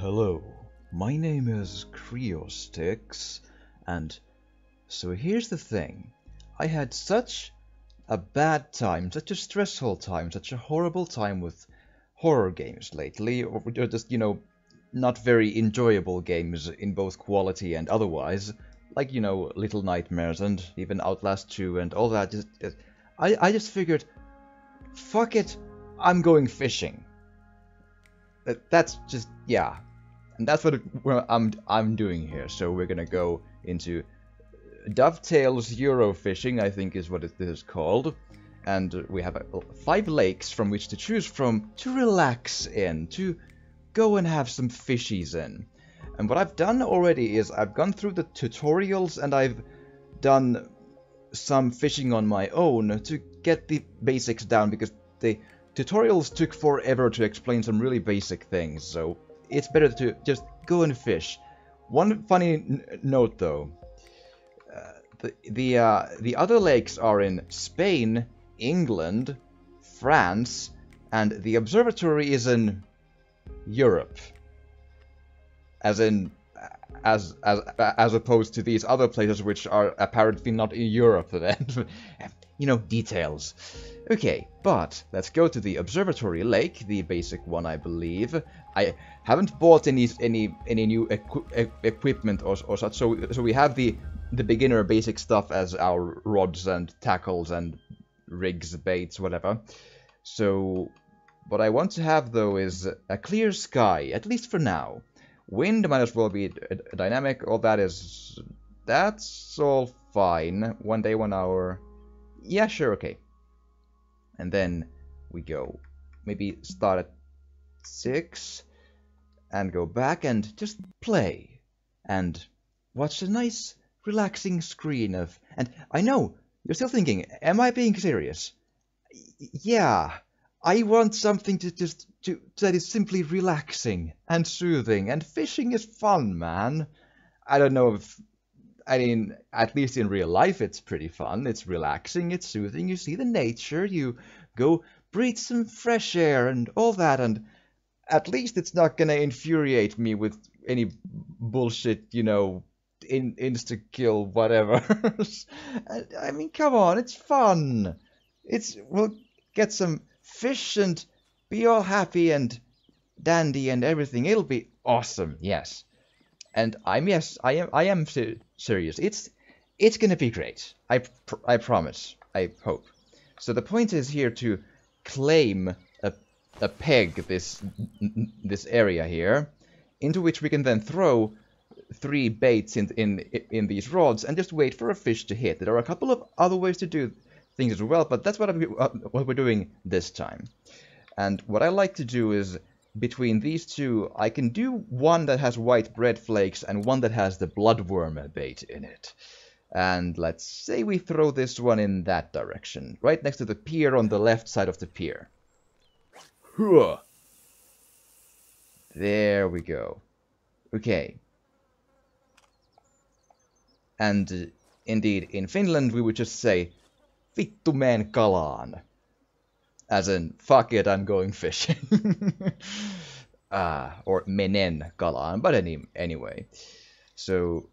Hello, my name is Kriostyx, and so here's the thing. I had such a bad time, such a stressful time, such a horrible time with horror games lately, or just, you know, not very enjoyable games in both quality and otherwise, like, you know, Little Nightmares and even Outlast 2 and all that. Just, just I, I just figured, fuck it, I'm going fishing. That's just, yeah. And that's what, I'm, I'm doing here. So we're gonna go into Dovetails Eurofishing, I think is what it is called. And we have five lakes from which to choose from to relax in, to go and have some fishies in. And what I've done already is I've gone through the tutorials and I've done some fishing on my own to get the basics down because the tutorials took forever to explain some really basic things, so it's better to just go and fish. One funny note though, uh, the the, uh, the other lakes are in Spain, England, France, and the observatory is in Europe. As in, as as as opposed to these other places which are apparently not in Europe. Then, you know, details. Okay, but let's go to the observatory lake, the basic one, I believe. I haven't bought any any any new equi equipment or, or such, so so we have the the beginner basic stuff as our rods and tackles and rigs, baits, whatever. So what I want to have though is a clear sky, at least for now. Wind might as well be dynamic, all that is... That's all fine. One day, one hour. Yeah, sure, okay. And then we go. Maybe start at 6 and go back and just play and watch a nice relaxing screen of and I know you're still thinking am I being serious? Yeah I want something to just to that is simply relaxing and soothing and fishing is fun man. I don't know if I mean at least in real life it's pretty fun. It's relaxing it's soothing. You see the nature you go breathe some fresh air and all that and at least it's not gonna infuriate me with any bullshit, you know, in insta kill whatever. I mean, come on, it's fun. It's we'll get some fish and be all happy and dandy and everything. It'll be awesome. Yes, and I'm yes, I am. I am serious. It's it's gonna be great. I pr I promise. I hope. So the point is here to claim a peg this this area here, into which we can then throw three baits in in in these rods and just wait for a fish to hit. There are a couple of other ways to do things as well, but that's what I'm, uh, what we're doing this time. And what I like to do is between these two, I can do one that has white bread flakes and one that has the bloodworm bait in it. And let's say we throw this one in that direction, right next to the pier on the left side of the pier. There we go. Okay. And uh, indeed, in Finland we would just say, Vittu men kalaan. As in, fuck it, I'm going fishing. ah, or menen kalaan, but any, anyway. So,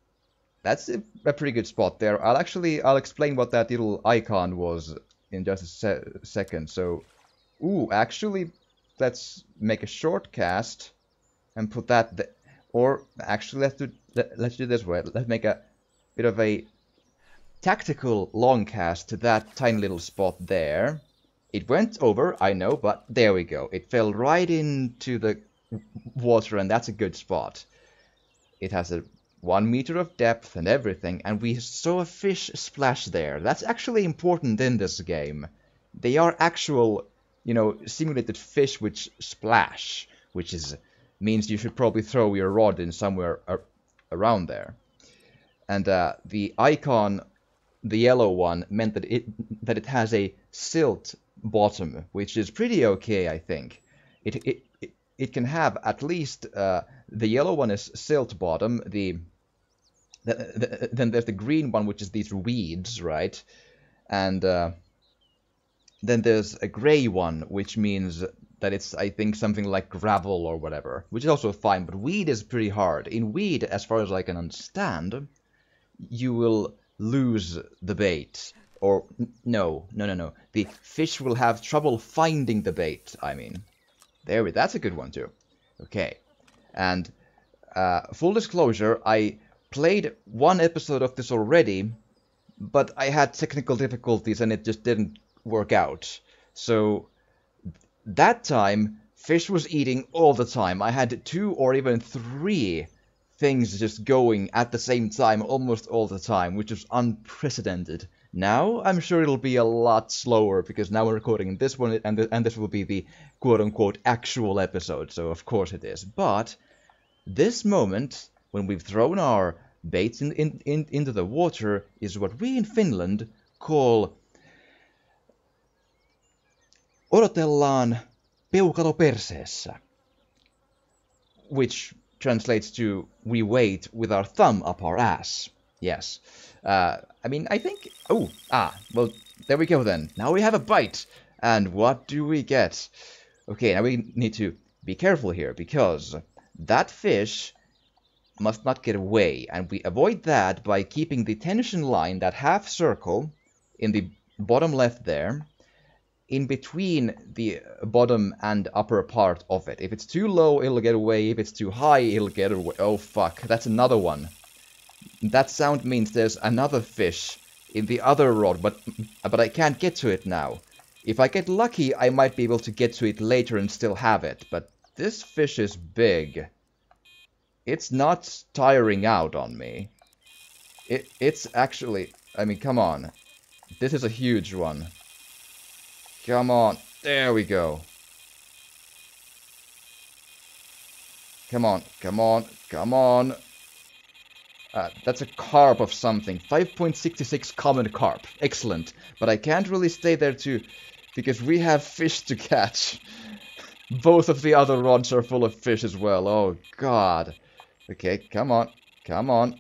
that's a, a, pretty good spot there. I'll actually, I'll explain what that little icon was in just a se second. So, ooh, actually, let's make a short cast and put that th or actually let's do let, let's do this way. Let's make a bit of a tactical long cast to that tiny little spot there. It went over I know but there we go. It fell right into the water and that's a good spot. It has a one meter of depth and everything and we saw a fish splash there. That's actually important in this game. They are actual you know, simulated fish which splash, which is means you should probably throw your rod in somewhere ar around there. And uh, the icon, the yellow one, meant that it that it has a silt bottom, which is pretty okay, I think. It it it, it can have at least uh, the yellow one is silt bottom. The, the, the, then there's the green one, which is these weeds, right? And uh, then there's a gray one, which means that it's I think something like gravel or whatever, which is also fine. But weed is pretty hard. In weed, as far as I can understand, you will lose the bait. Or no, no, no, no. The fish will have trouble finding the bait. I mean, there we. That's a good one too. Okay, and uh, full disclosure, I played one episode of this already, but I had technical difficulties and it just didn't work out. So that time, fish was eating all the time. I had two or even three things just going at the same time almost all the time, which was unprecedented. Now, I'm sure it'll be a lot slower because now we're recording this one and, th- and this will be the quote unquote actual episode, so of course it is. But this moment, when we've thrown our baits in, in, in, into the water, is what we in Finland call odotellaan peukalo perseessä, which translates to we wait with our thumb up our ass. Yes. Uh, I mean, I think... Oh, ah, well, there we go then. Now we have a bite. And what do we get? Okay, now we need to be careful here, because that fish must not get away, and we avoid that by keeping the tension line, that half circle, in the bottom left there, in between the bottom and upper part of it. If it's too low, it'll get away. If it's too high, it'll get away. Oh, fuck. That's another one. That sound means there's another fish in the other rod, but, but I can't get to it now. If I get lucky, I might be able to get to it later and still have it, but this fish is big. It's not tiring out on me. It, it's actually... I mean, come on. This is a huge one. Come on. There we go. Come on, come on, come on. Uh, that's a carp of something. 5.66 common carp. Excellent. But I can't really stay there too, because we have fish to catch. Both of the other rods are full of fish as well. Oh, God. Okay, come on. Come on.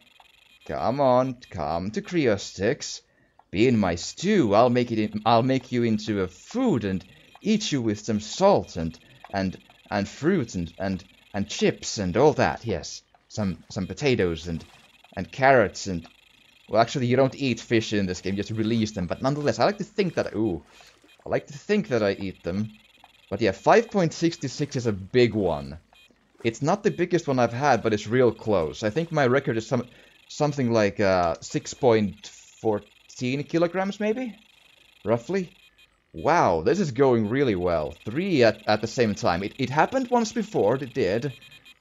Come on. Come to Kriostyx. Be in my stew. I'll make it. In, I'll make you into a food and eat you with some salt and and and fruit and and and chips and all that. Yes, some some potatoes and and carrots and well, actually, you don't eat fish in this game. You just release them. But nonetheless, I like to think that. Ooh, I like to think that I eat them. But yeah, 5.66 is a big one. It's not the biggest one I've had, but it's real close. I think my record is some something like uh, 6.4 16 kilograms maybe? Roughly? Wow, this is going really well. Three at, at the same time. It, it happened once before, it did,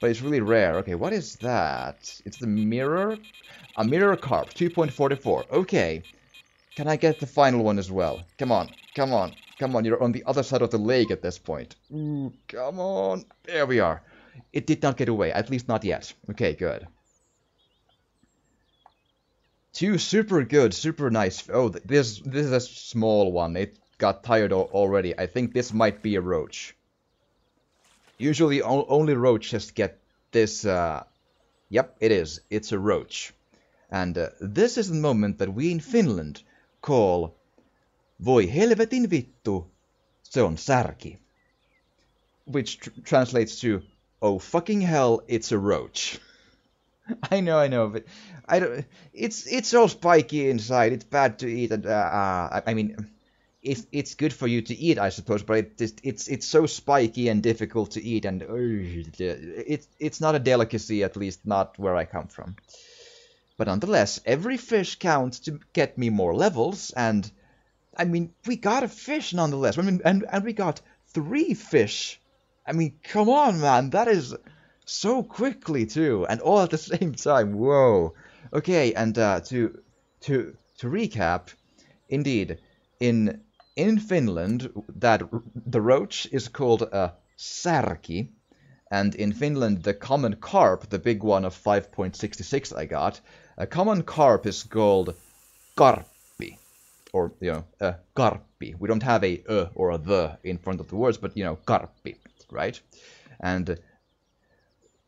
but it's really rare. Okay, what is that? It's the mirror? A mirror carp, 2.44. Okay. Can I get the final one as well? Come on, come on, come on. You're on the other side of the lake at this point. Ooh, come on. There we are. It did not get away, at least not yet. Okay, good. Two super good, super nice. Oh, this this is a small one. It got tired already. I think this might be a roach. Usually only roaches get this. Uh, yep, it is. It's a roach. And uh, this is the moment that we in Finland call Voi helvetin vittu, se on särki. Which tr translates to, oh fucking hell, it's a roach. I know, I know, but I don't. It's it's so spiky inside. It's bad to eat, and uh, uh, I, mean, it's it's good for you to eat, I suppose, but it it's it's so spiky and difficult to eat, and uh, it's it's not a delicacy, at least not where I come from. But nonetheless, every fish counts to get me more levels, and I mean, we got a fish nonetheless. I mean, and and we got three fish. I mean, come on, man, that is so quickly too, and all at the same time. Whoa. Okay, and uh, to to to recap, indeed, in in Finland, that the roach is called a särki, and in Finland, the common carp, the big one of 5.66 I got, a common carp is called karppi, or you know, a karppi. We don't have a uh or a the in front of the words, but you know, karppi, right? And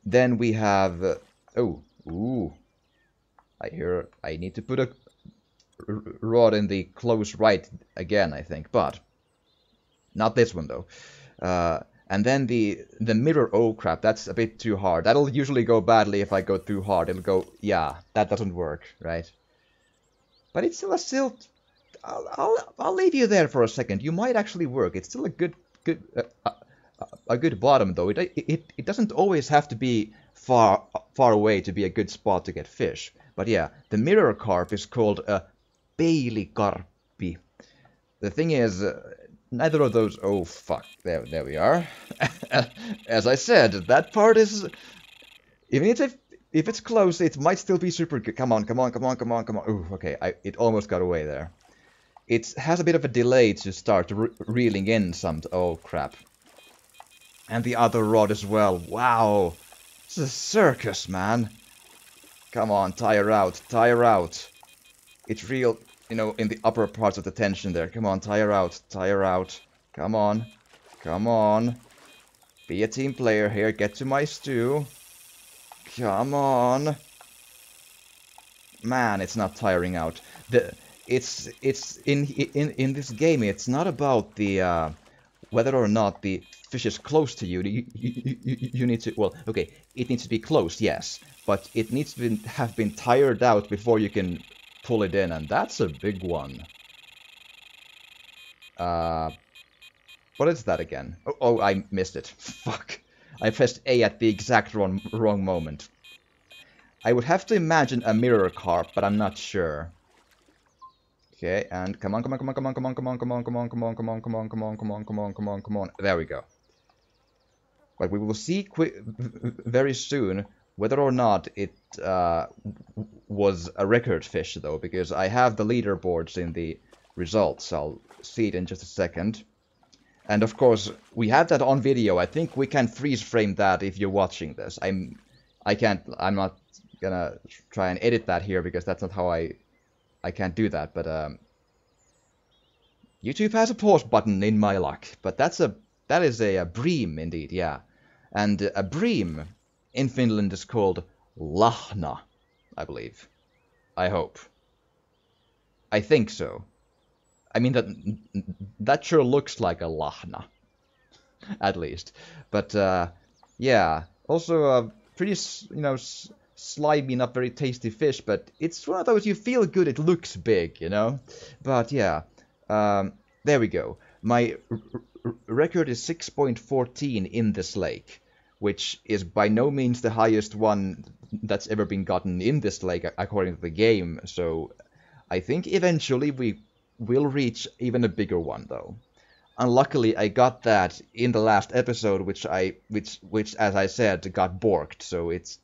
then we have... Uh, oh, ooh. I hear I need to put a rod in the close right again, I think. But not this one, though. Uh, And then the the mirror, oh crap, that's a bit too hard. That'll usually go badly if I go too hard. It'll go, yeah, that doesn't work, right? But it's still a still. I'll, I'll, I'll leave you there for a second. You might actually work. It's still a good good uh, uh, a good bottom though. It, it it doesn't always have to be far far away to be a good spot to get fish. But yeah, the mirror carp is called a peilikarppi. The thing is, uh, neither of those. Oh fuck! There, there we are. As I said, that part is. Even if if it's close, it might still be super good. Come on, come on, come on, come on, come on. Ooh, okay, I, it almost got away there. It has a bit of a delay to start re reeling in some. Oh crap! And the other rod as well. Wow, it's a circus, man. Come on, tire out, tire out. It's real you know, in the upper parts of the tension there. Come on, tire out, tire out. Come on, come on. Be a team player here, get to my stew. Come on. Man, it's not tiring out. The it's it's in in in this game. It's not about the uh, whether or not the is close to you. You, you, you, you need to well, okay, it needs to be close, yes, but it needs to be, have been tired out before you can pull it in, and that's a big one. Uh, what is that again? Oh, oh, I missed it. Fuck. I pressed A at the exact wrong, wrong moment. I would have to imagine a mirror carp, but I'm not sure. Okay, and come on, come on, come on, come on, come on, come on, come on, come on, come on, come on, come on, come on, come on, come on, come on, come on. There we go. But we will see very soon whether or not it uh, was a record fish, though, because I have the leaderboards in the results. I'll see it in just a second. And of course, we have that on video. I think we can freeze frame that if you're watching this. I'm, I can't. I'm not gonna try and edit that here because that's not how I, I can't do that. But um, YouTube has a pause button in my luck. But that's a that is a, a bream indeed, yeah. And a bream in Finland is called lahna, I believe. I hope. I think so. I mean that that sure looks like a lahna, at least. But uh, yeah, also a pretty you know slimy, not very tasty fish. But it's one of those you feel good. It looks big, you know. But yeah, um, there we go. My record is 6.14 in this lake which is by no means the highest one that's ever been gotten in this lake according to the game. So I think eventually we will reach even a bigger one though. Unluckily, I got that in the last episode, which I, which, which, as I said, got borked. So it's,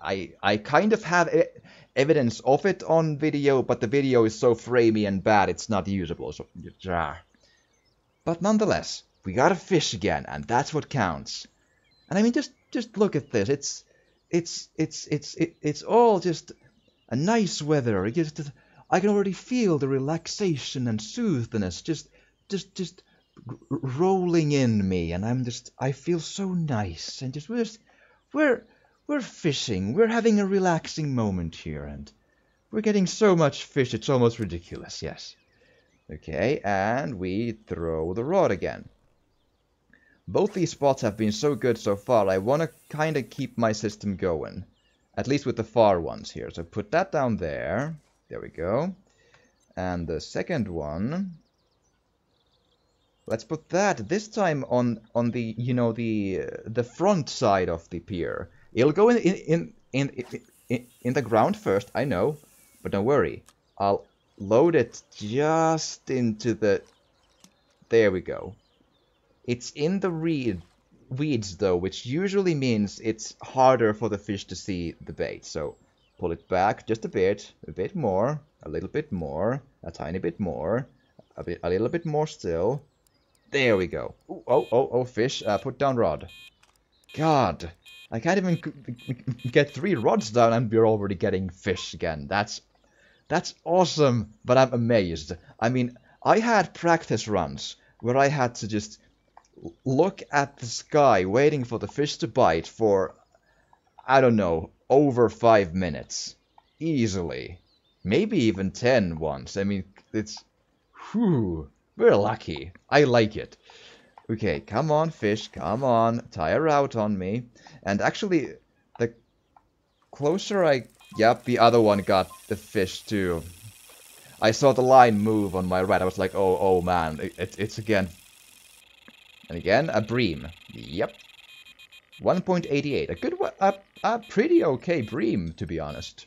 I, I kind of have e evidence of it on video, but the video is so framey and bad, it's not usable. So. But nonetheless, we got a fish again, and that's what counts. And I mean, just just look at this. It's it's it's it's it's all just a nice weather. Just I can already feel the relaxation and soothness just just just rolling in me, and I'm just I feel so nice and just we're just, we're we're fishing. We're having a relaxing moment here, and we're getting so much fish it's almost ridiculous. Yes. Okay, and we throw the rod again. Both these spots have been so good so far, I want to kind of keep my system going. At least with the far ones here. So put that down there. There we go. And the second one... Let's put that this time on on the you know the uh, the front side of the pier. It'll go in in in in, in, in the ground first, I know, but don't worry. I'll load it just into the. There we go. It's in the reed, weeds though, which usually means it's harder for the fish to see the bait. So pull it back just a bit, a bit more, a little bit more, a tiny bit more, a bit, a little bit more still. There we go. Ooh, oh, oh, oh, fish, uh, put down rod. God, I can't even get three rods down and we're already getting fish again. That's, that's awesome, but I'm amazed. I mean, I had practice runs where I had to just look at the sky waiting for the fish to bite for, I don't know, over five minutes. Easily. Maybe even ten once. I mean, it's... Whew. We're lucky. I like it. Okay, come on, fish, come on, tire out on me. And actually, the closer I... Yep, the other one got the fish too. I saw the line move on my right. I was like, oh, oh man, it, it, it's again. And again, a bream. Yep. 1.88. A good. A, a pretty okay bream, to be honest.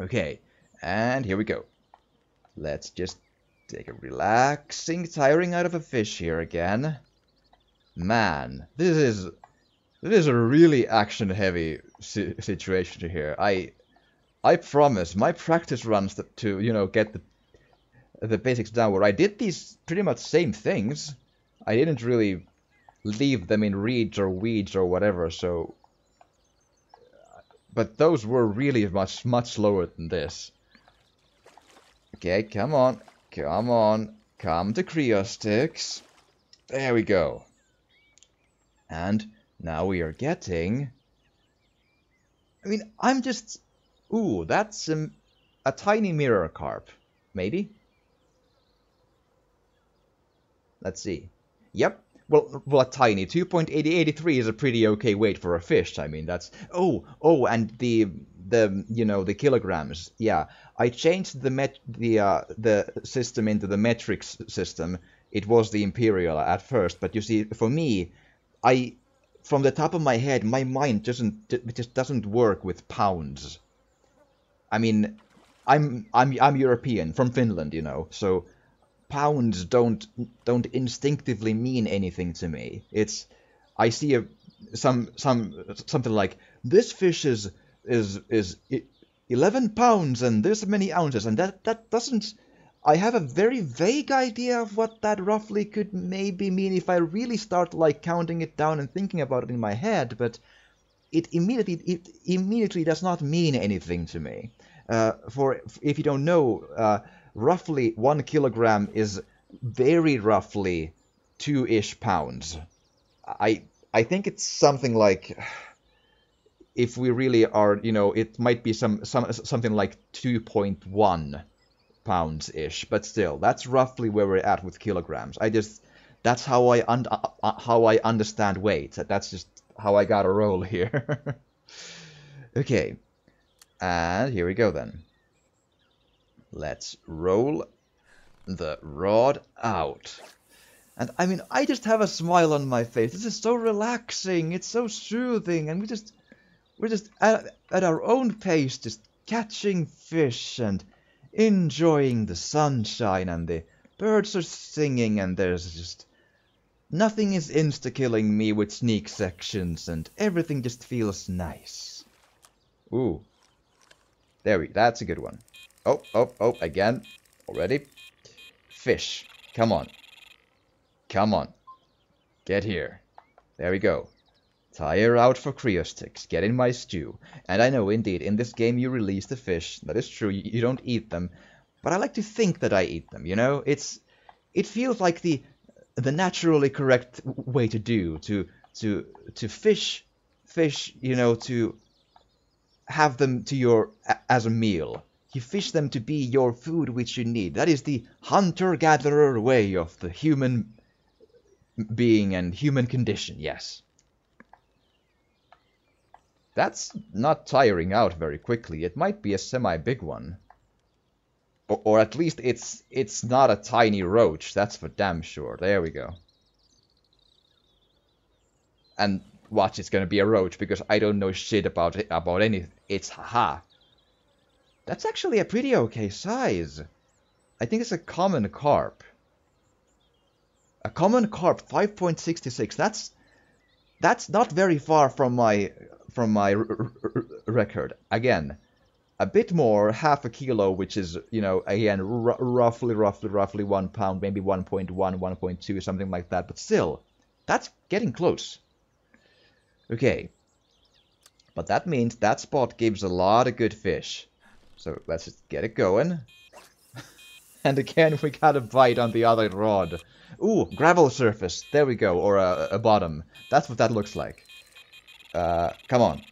Okay, and here we go. Let's just take a relaxing tiring out of a fish here again. Man, this is this is a really action-heavy si situation here. I I promise my practice runs to you know get the the basics down where I did these pretty much same things. I didn't really leave them in reeds or weeds or whatever, so but those were really much much slower than this. Okay, come on. Come on. Come to Kriostyx. There we go. And now we are getting... I mean, I'm just Ooh, that's um, a tiny mirror carp. Maybe? Let's see. Yep. Well, well, tiny. 2.8083 is a pretty okay weight for a fish. I mean, that's... Oh, oh, and the, the you know, the kilograms. Yeah, I changed the met the uh, the system into the metric system. It was the imperial at first, but you see, for me, I from the top of my head, my mind doesn't just doesn't work with pounds. I mean, I'm I'm I'm European from Finland, you know, so pounds don't don't instinctively mean anything to me. It's I see a some some something like this fish is is is 11 pounds and this many ounces and that that doesn't I have a very vague idea of what that roughly could maybe mean if I really start like counting it down and thinking about it in my head, but it immediately it immediately does not mean anything to me. Uh, for if you don't know, uh, roughly one kilogram is very roughly two-ish pounds. I I think it's something like if we really are, you know, it might be some some something like 2.1 pounds ish, but still, that's roughly where we're at with kilograms. I just that's how I un- uh, uh, how I understand weight. That's just how I got a roll here. okay, and here we go then. Let's roll the rod out. And I mean, I just have a smile on my face. This is so relaxing. It's so soothing. And we just, we're just at, at our own pace, just catching fish and enjoying the sunshine and the birds are singing and there's just nothing is insta-killing me with sneak sections and everything just feels nice. Ooh, there we, that's a good one. Oh, oh, oh, again. Already. Fish. Come on. Come on. Get here. There we go. Tire out for Kriostyx. Get in my stew. And I know, indeed, in this game you release the fish. That is true, you, you don't eat them. But I like to think that I eat them, you know? It's... It feels like the the naturally correct way to do to to to fish fish you know to have them to your as a meal. You fish them to be your food which you need. That is the hunter-gatherer way of the human being and human condition, yes. That's not tiring out very quickly. It might be a semi-big one. Or, or, at least it's it's not a tiny roach, that's for damn sure. There we go. And watch, it's gonna be a roach because I don't know shit about it, about anything. It's haha. That's actually a pretty okay size. I think it's a common carp. A common carp, 5.66. That's that's not very far from my from my record. Again, a bit more, half a kilo, which is you know again roughly, roughly, roughly one pound, maybe 1.1, 1.2, something like that. But still, that's getting close. Okay. But that means that spot gives a lot of good fish. So let's just get it going. and again, we got a bite on the other rod. Ooh, gravel surface. There we go. Or a, a bottom. That's what that looks like. Uh, come on.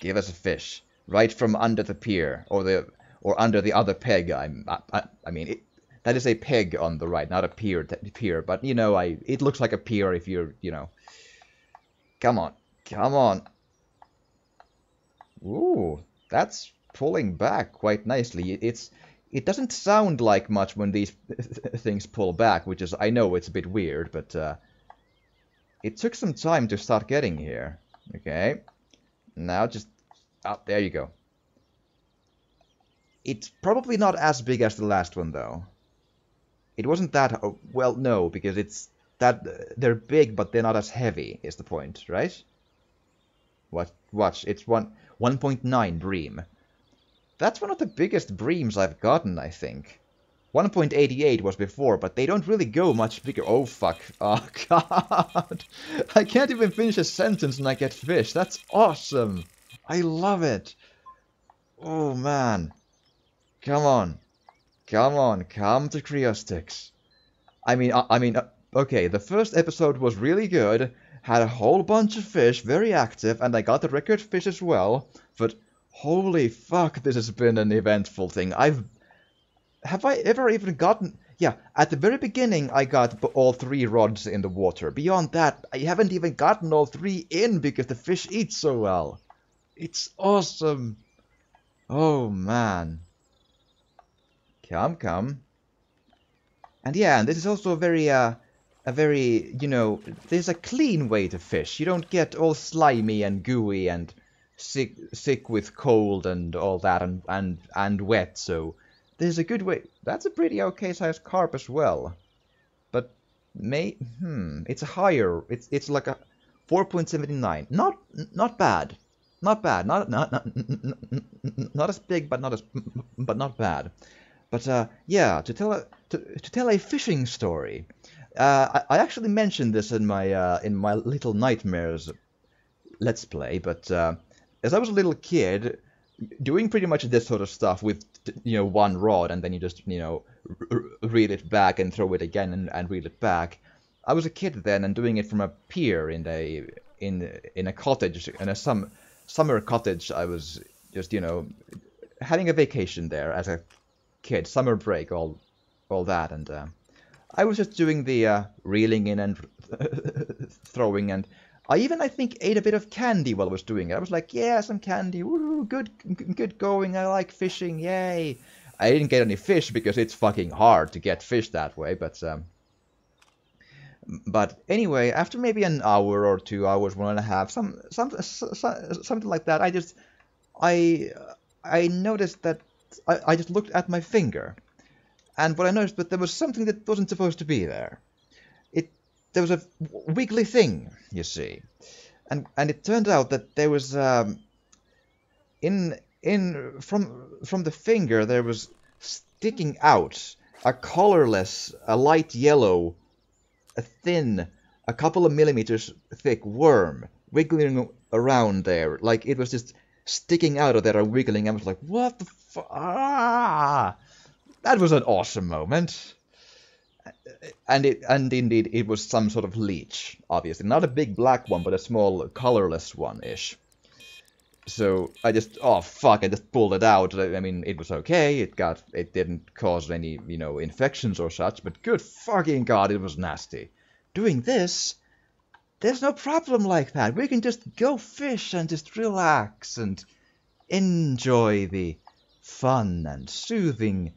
Give us a fish. Right from under the pier. Or the or under the other peg. I'm, I, I, I mean, it, that is a peg on the right, not a pier. Pier, but you know, I it looks like a pier if you're, you know. Come on, come on. Ooh, that's pulling back quite nicely. It's it doesn't sound like much when these things pull back, which is I know it's a bit weird, but uh, it took some time to start getting here. Okay, now just up oh, there you go. It's probably not as big as the last one though. It wasn't that oh, well, no, because it's that uh, they're big, but they're not as heavy. Is the point, right? What? Watch, it's one 1.9 bream. That's one of the biggest breams I've gotten, I think. 1.88 was before, but they don't really go much bigger. Oh, fuck. Oh, God. I can't even finish a sentence and I get fish. That's awesome. I love it. Oh, man. Come on. Come on. Come to Kriostyx. I mean, I, I mean, uh, okay, the first episode was really good. Had a whole bunch of fish, very active, and I got the record fish as well. But Holy fuck, this has been an eventful thing. I've... Have I ever even gotten... Yeah, at the very beginning I got all three rods in the water. Beyond that, I haven't even gotten all three in because the fish eat so well. It's awesome. Oh, man. Come, come. And yeah, and this is also a very, uh, a very, you know, there's a clean way to fish. You don't get all slimy and gooey and sick sick with cold and all that and and and wet so there's a good way that's a pretty okay sized carp as well. But may hmm it's a higher it's it's like a 4.79 not not bad not bad not not not, not as big but not as but not bad. But uh, yeah to tell a to, to tell a fishing story uh, I, I actually mentioned this in my uh, in my little nightmares let's play but uh, as I was a little kid, doing pretty much this sort of stuff with you know one rod and then you just you know r- reel it back and throw it again and, and reel it back. I was a kid then and doing it from a pier in a in in a cottage in a some summer cottage. I was just you know having a vacation there as a kid, summer break, all all that, and uh, I was just doing the uh, reeling in and throwing and I even, I think, ate a bit of candy while I was doing it. I was like, yeah, some candy. Woo, good, good going. I like fishing. Yay. I didn't get any fish because it's fucking hard to get fish that way, but... Um, but anyway, after maybe an hour or two hours, one and a half, some, some, something like that, I just, I, I noticed that I, I just looked at my finger, and what I noticed, but there was something that wasn't supposed to be there there was a wiggly thing, you see, and and it turned out that there was um, in in from from the finger there was sticking out a colorless, a light yellow, a thin, a couple of millimeters thick worm wiggling around there, like it was just sticking out of there and wiggling. I was like, what the fuck? Ah! That was an awesome moment and it and indeed it was some sort of leech, obviously not a big black one, but a small colorless one ish. So I just oh fuck, I just pulled it out. I mean, it was okay. It got it didn't cause any you know infections or such, but good fucking god, it was nasty. Doing this, there's no problem like that. We can just go fish and just relax and enjoy the fun and soothing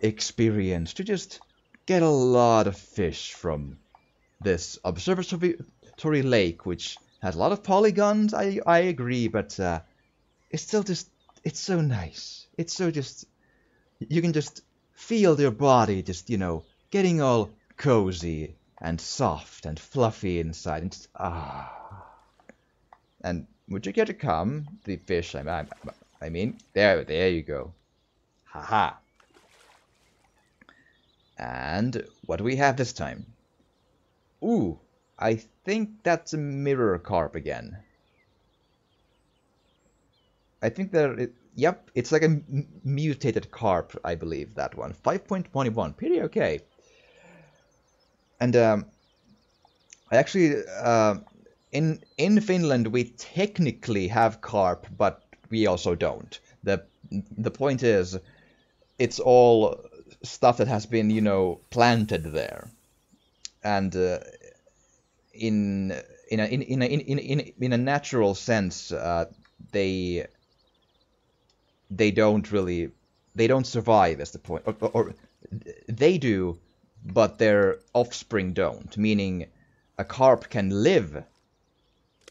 experience to just get a lot of fish from this observatory lake, which has a lot of polygons. I I agree, but uh, it's still just it's so nice. It's so just you can just feel your body just you know getting all cozy and soft and fluffy inside, and just ah. And would you care to come? The fish, I, I, I mean, there, there you go. Haha. And what do we have this time? Ooh, I think that's a mirror carp again. I think that it, yep, it's like a mutated carp, I believe, that one. 5.21, pretty okay. And um, I actually, uh, in in Finland, we technically have carp, but we also don't. The the point is, it's all stuff that has been, you know, planted there, and uh, in in a in in a, in, in, in a natural sense, uh, they they don't really they don't survive. Is the point, or, or they do, but their offspring don't. Meaning, a carp can live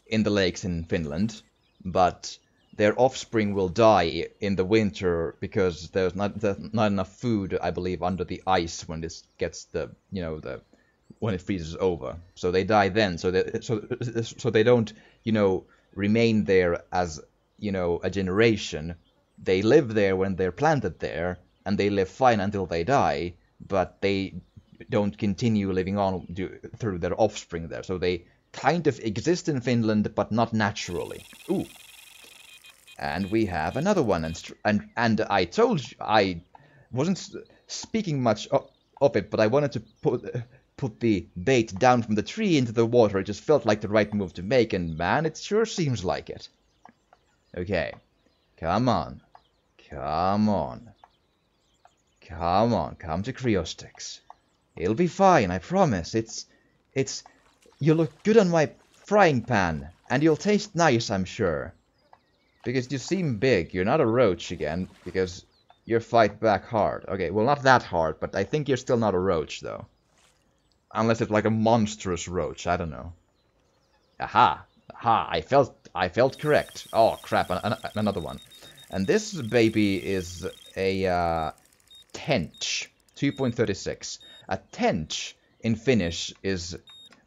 in the lakes in Finland, but their offspring will die in the winter because there's not there's not enough food, I believe, under the ice when this gets the you know the when it freezes over. So they die then. So they so so they don't you know remain there as you know a generation. They live there when they're planted there, and they live fine until they die. But they don't continue living on through their offspring there. So they kind of exist in Finland, but not naturally. Ooh. And we have another one, and and and I told you I wasn't speaking much of, it, but I wanted to put put the bait down from the tree into the water. It just felt like the right move to make, and man, it sure seems like it. Okay, come on, come on, come on, come to Kriostyx. It'll be fine, I promise. It's, it's, you look good on my frying pan, and you'll taste nice, I'm sure. Because you seem big, you're not a roach again, because you fight back hard. Okay, well not that hard, but I think you're still not a roach, though. Unless it's like a monstrous roach, I don't know. Aha! Aha, I felt, I felt correct. Oh, crap, an, an, another one. And this baby is a, uh, tench. 2.36. A tench in Finnish is...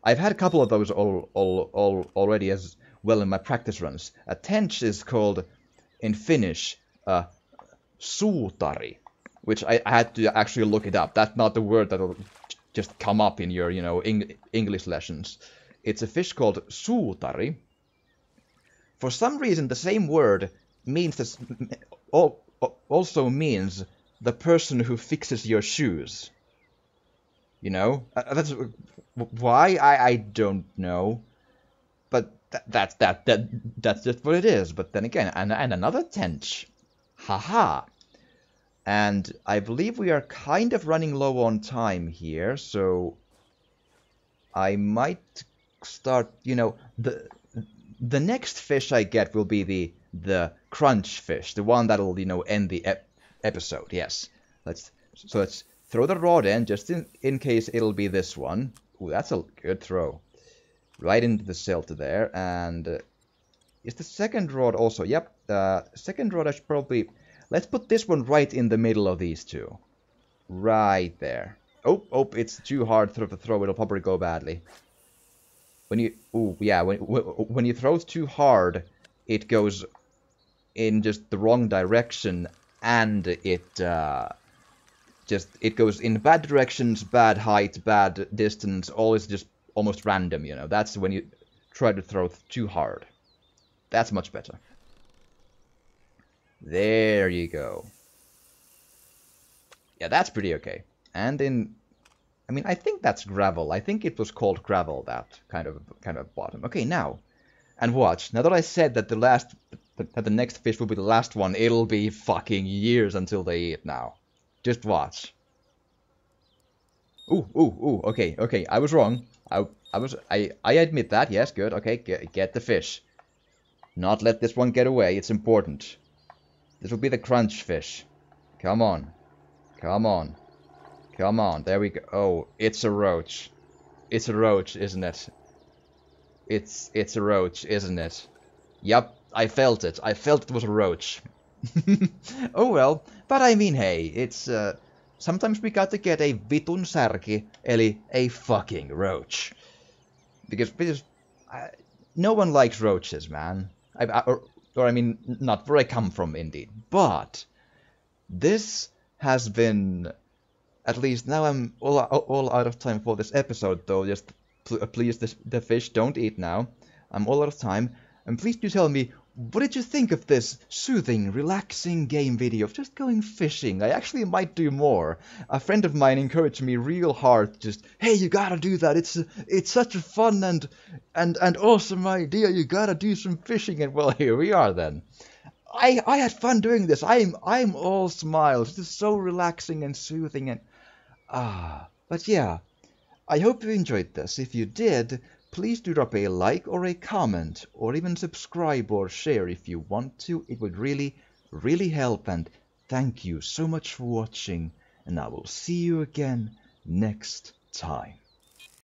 I've had a couple of those all, all, all already as well in my practice runs. A tench is called, in Finnish, a suutari, which I, I, had to actually look it up. That's not the word that'll just come up in your, you know, Eng English lessons. It's a fish called suutari. For some reason, the same word means this, also means the person who fixes your shoes. You know, uh, that's why I I don't know, but that that's that that that's just what it is. But then again, and and another tench, haha. And I believe we are kind of running low on time here, so I might start. You know, the the next fish I get will be the the crunch fish, the one that'll you know end the ep episode. Yes, let's so let's Throw the rod in, just in, in case it'll be this one. Ooh, that's a good throw. Right into the silt there, and... Uh, is the second rod also? Yep, uh, second rod I should probably... Let's put this one right in the middle of these two. Right there. Oh, oh, it's too hard to throw, it'll probably go badly. When you... Ooh, yeah, when, when you throw too hard, it goes in just the wrong direction, and it, uh, just it goes in bad directions, bad height, bad distance, always just almost random, you know. That's when you try to throw too hard. That's much better. There you go. Yeah, that's pretty okay. And in I mean, I think that's gravel. I think it was called gravel, that kind of kind of bottom. Okay, now. And watch. Now that I said that the last that the next fish will be the last one, it'll be fucking years until they eat now. Just watch. Ooh, ooh, ooh, okay, okay, I was wrong. I, I was, I, I admit that, yes, good, okay, get, get the fish. Not let this one get away, it's important. This will be the crunch fish. Come on. Come on. Come on, there we go. Oh, it's a roach. It's a roach, isn't it? It's, it's a roach, isn't it? Yup, I felt it. I felt it was a roach. oh well, but I mean, hey, it's, uh, sometimes we got to get a vitun särki, eli a fucking roach. Because, because uh, no one likes roaches, man. I, I, or, or, I mean, not where I come from, indeed. But, this has been, at least now I'm all, all out of time for this episode, though, just please, the, the fish, don't eat now. I'm all out of time. And please do tell me what did you think of this soothing, relaxing game video of just going fishing? I actually might do more. A friend of mine encouraged me real hard, just, hey, you gotta do that. It's it's such a fun and and and awesome idea. You gotta do some fishing, and well, here we are then. I I had fun doing this. I'm I'm all smiles. This is so relaxing and soothing and ah. But yeah, I hope you enjoyed this. If you did, please do drop a like or a comment or even subscribe or share if you want to. It would really really help and thank you so much for watching and I will see you again next time.